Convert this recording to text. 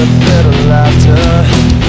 a bit of laughter.